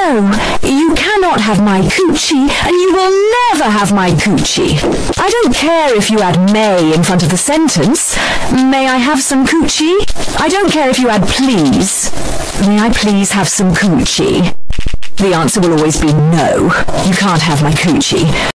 No, you cannot have my coochie, and you will never have my coochie. I don't care if you add may in front of the sentence. May I have some coochie? I don't care if you add please. May I please have some coochie? The answer will always be no. You can't have my coochie.